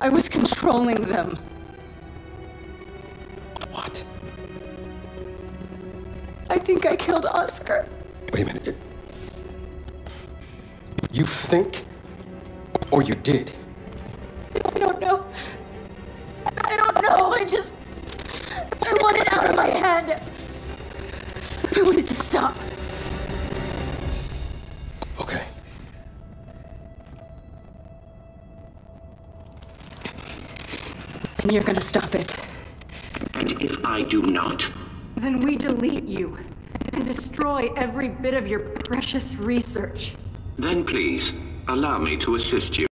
I was controlling them. What? I think I killed Oscar. Wait a minute. You think? Or you did? I don't know. I don't know. I just. I want it out of my head. I want it to stop. And you're gonna stop it. And if I do not, Then we delete you and destroy every bit of your precious research. then please allow me to assist you.